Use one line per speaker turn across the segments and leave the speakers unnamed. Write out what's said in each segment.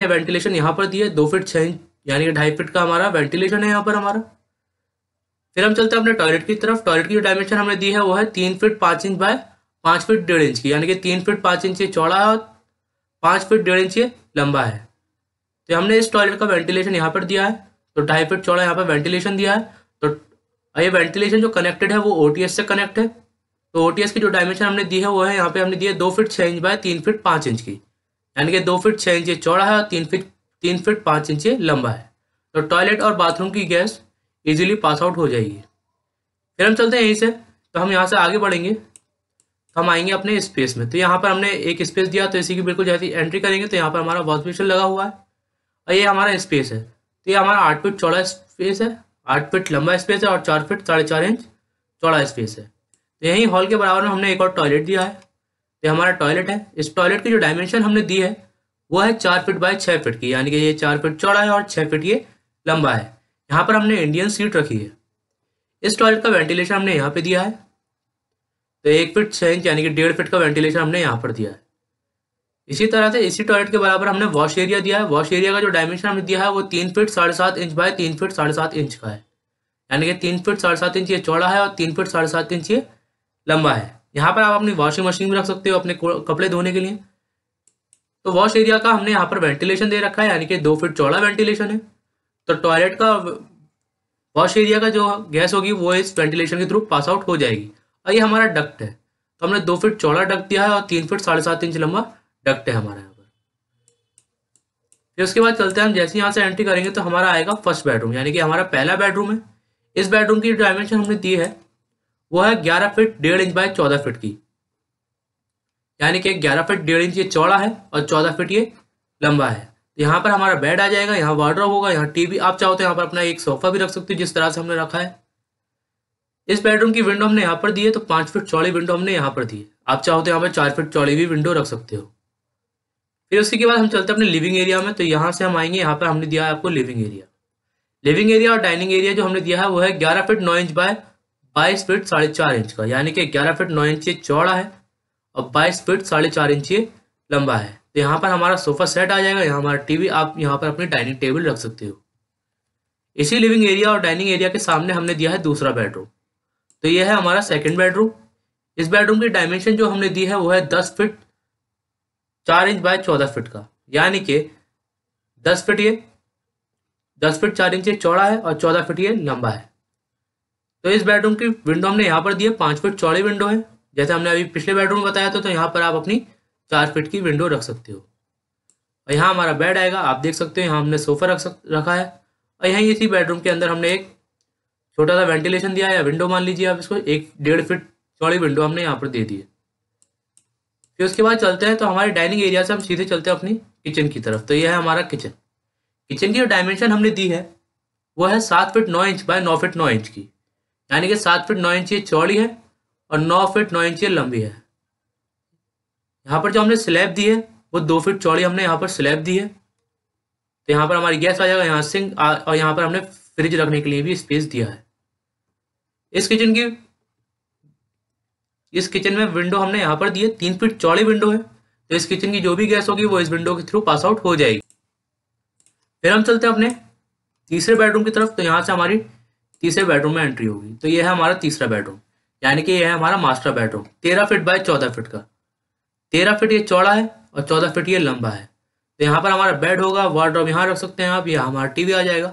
Ventilation यहाँ पर दिया दो फीट छः इंच यानी कि ढाई फीट का हमारा वेंटिलेशन है यहाँ पर हमारा। फिर हम चलते हैं अपने टॉयलेट की तरफ़। टॉयलेट की जो डायमेंशन हमने दी है, वो है तीन फीट पाँच इंच बाय पाँच फीट डेढ़ इंच की, यानी कि तीन फीट पाँच इंच चौड़ा है और पाँच फीट डेढ़ इंच लंबा है। तो हमने इस टॉयलेट का वेंटिलेशन यहाँ पर दिया है। तो ढाई फीट चौड़ा यहाँ पर वेंटिलेशन दिया है। तो ये वेंटिलेशन जो कनेक्टेड है, वो ओटीएस से कनेक्ट है। तो ओटीएस की जो डायमेंशन हमने दी है, वो है यहाँ पे हमने दिया दो फीट छः इंच बाय तीन फीट पाँच इंच की। यानी कि दो फीट छः इंच चौड़ा है और तीन फीट तीन फीट पाँच इंच लंबा है। तो टॉयलेट और बाथरूम की गैस इजीली पास आउट हो जाएगी। फिर हम चलते हैं यहीं से। तो हम यहाँ से आगे बढ़ेंगे। तो हम आएँगे अपने स्पेस में। तो यहाँ पर हमने एक स्पेस दिया तो इसी की बिल्कुल जैसे एंट्री करेंगे तो यहाँ पर हमारा वॉश बेसिन लगा हुआ है। और ये हमारा स्पेस है। तो ये हमारा आठ फीट चौड़ा स्पेस है, आठ फीट लंबा स्पेस है और चार फीट साढ़े चार इंच चौड़ा स्पेस है। तो यहीं हॉल के बराबर में हमने एक और टॉयलेट दिया है। तो हमारा टॉयलेट है। इस टॉयलेट की जो डायमेंशन हमने दी है, वो है चार फीट बाय छः फीट की, यानी कि ये चार फीट चौड़ा है और छः फीट ये लंबा है। यहाँ पर हमने इंडियन सीट रखी है। इस टॉयलेट का वेंटिलेशन हमने यहाँ पे दिया है। तो एक फीट छः इंच यानी कि डेढ़ फीट का वेंटिलेशन हमने यहाँ पर दिया है। इसी तरह से इसी टॉयलेट के बराबर हमने वॉश एरिया दिया है। वॉश एरिया का जो डायमेंशन हमने दिया है, वो तीन फीट साढ़े सात इंच बाय तीन फीट साढ़े सात इंच का है। यानी कि तीन फीट साढ़े सात इंच ये चौड़ा है और तीन फीट साढ़े सात इंच ये लंबा है। यहाँ पर आप अपनी वॉशिंग मशीन भी रख सकते हो अपने कपड़े धोने के लिए। तो वॉश एरिया का हमने यहाँ पर वेंटिलेशन दे रखा है, यानी कि दो फीट चौड़ा वेंटिलेशन है। तो टॉयलेट का वॉश एरिया का जो गैस होगी, वो इस वेंटिलेशन के थ्रू पास आउट हो जाएगी। और ये हमारा डक्ट है। तो हमने दो फीट चौड़ा डक्ट दिया है और तीन फीट साढ़े सात इंच लंबा डक्ट है हमारा यहाँ पर। फिर उसके बाद चलते हैं हम, जैसे यहाँ से एंट्री करेंगे तो हमारा आएगा फ़र्स्ट बेडरूम यानी कि हमारा पहला बेडरूम है। इस बेडरूम की डायमेंशन हमने दी है वो है ग्यारह फीट डेढ़ इंच बाय चौदह फीट की। यानी कि ग्यारह फीट डेढ़ इंच ये चौड़ा है और चौदह फीट ये लंबा है। तो यहाँ पर हमारा बेड आ जाएगा, यहाँ वार्ड्रोब होगा, यहाँ टीवी आप चाहो तो यहाँ पर अपना एक सोफा भी रख सकते हो जिस तरह से हमने रखा है। इस बेडरूम की विंडो हमने यहाँ पर दी है तो पाँच फीट चौड़ी विंडो हमने यहाँ पर दी है। आप चाहो तो यहाँ पर चार फीट चौड़ी भी विंडो रख सकते हो। फिर उसके बाद हम चलते हैं अपने लिविंग एरिया में तो यहाँ से हम आएँगे, यहाँ पर हमने दिया है आपको लिविंग एरिया लिविंग एरिया और डाइनिंग एरिया जो हमने दिया है, वो है ग्यारह फीट नौ इंच बाय बाईस फीट साढ़े चार इंच का, यानी कि ग्यारह फीट नौ इंच चौड़ा है और बाईस फीट साढ़े चार इंच लंबा है। तो यहाँ पर हमारा सोफा सेट आ जाएगा, यहाँ हमारा टीवी, आप यहाँ पर अपनी डाइनिंग टेबल रख सकते हो। इसी लिविंग एरिया और डाइनिंग एरिया के सामने हमने दिया है दूसरा बेडरूम तो यह है हमारा सेकेंड बेडरूम इस बेडरूम की डायमेंशन जो हमने दी है वो है दस फिट चार इंच बाय चौदह फिट का, यानी कि दस फिट ये, दस फिट चार इंच चौड़ा है और चौदह फिट ये लंबा है। तो इस बेडरूम की विंडो हमने यहाँ पर दी है, पाँच फिट चौड़ी विंडो है। जैसे हमने अभी पिछले बेडरूम बताया था तो यहाँ पर आप अपनी चार फिट की विंडो रख सकते हो। और यहाँ हमारा बेड आएगा, आप देख सकते हो, यहाँ हमने सोफा रख सक, रखा है। और यहीं इसी बेडरूम के अंदर हमने एक छोटा सा वेंटिलेशन दिया है, या विंडो मान लीजिए आप इसको, एक डेढ़ फिट चौड़ी विंडो हमने यहाँ पर दे दी है। फिर उसके बाद चलते हैं तो हमारे डाइनिंग एरिया से हम सीधे चलते हैं अपनी किचन की तरफ़। तो यह है हमारा किचन किचन की जो डायमेंशन हमने दी है, वो है सात फिट नौ इंच बाय नौ फिट नौ इंच की। यानी कि सात फीट नौ इंच ये चौड़ी है और नौ फिट नौ इंच ये लंबी है। यहाँ पर जो हमने स्लैब दी है, वो दो फिट चौड़ी हमने यहाँ पर स्लैब दी है। तो यहाँ पर हमारी गैस आ जाएगा, यहाँ सिंक और यहाँ पर हमने फ्रिज रखने के लिए भी स्पेस दिया है। इस किचन की, इस किचन में विंडो हमने यहाँ पर दी है, तीन फीट चौड़ी विंडो है। तो इस किचन की जो भी गैस होगी, वो इस विंडो के थ्रू पास आउट हो जाएगी। फिर हम चलते हैं अपने तीसरे बेडरूम की तरफ़। तो यहाँ से हमारी तीसरे बेडरूम में एंट्री होगी। तो ये है हमारा तीसरा बेडरूम यानी कि यह है हमारा मास्टर बेडरूम तेरह फिट बाय चौदह फिट का। तेरह फिट ये चौड़ा है और चौदह फिट ये लंबा है। तो यहाँ पर हमारा बेड होगा वार्ड्रॉप यहाँ रख सकते हैं आप यहाँ हमारा टीवी आ जाएगा।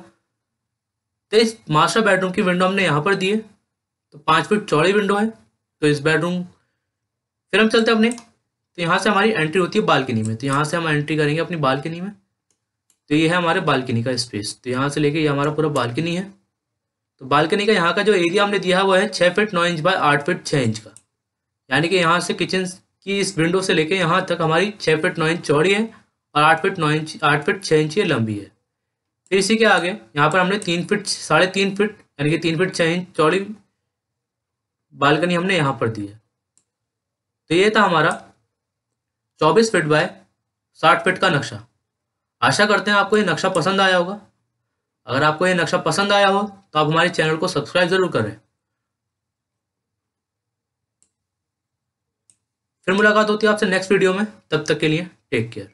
तो इस मास्टर बेडरूम की विंडो हमने यहाँ पर दी है। तो पाँच फीट चौड़ी विंडो है। तो इस बेडरूम फिर हम चलते हैं अपने। तो यहाँ से हमारी एंट्री होती है बालकनी में। तो यहाँ से हम एंट्री करेंगे अपनी बालकनी में। तो ये है हमारे बालकनी का स्पेस तो यहाँ से लेके ये हमारा पूरा बालकनी है। तो बालकनी का यहाँ का जो एरिया हमने दिया है वो है छः फिट नौ इंच बाय आठ फिट छः इंच का। यानी कि यहाँ से किचन की इस विंडो से लेके यहाँ तक हमारी छः फिट नौ इंच चौड़ी है और आठ फिट नौ इंच आठ फिट छः इंच ये लंबी है। फिर इसी के आगे, यहाँ पर हमने तीन फिट साढ़े तीन फिट यानी कि तीन फिट छः इंच चौड़ी बालकनी हमने यहाँ पर दी है। तो ये था हमारा चौबीस फिट बाय साठ फिट का नक्शा। आशा करते हैं आपको ये नक्शा पसंद आया होगा। अगर आपको यह नक्शा पसंद आया हो तो आप हमारे चैनल को सब्सक्राइब ज़रूर करें। फिर मुलाकात होती है आपसे नेक्स्ट वीडियो में। तब तक के लिए टेक केयर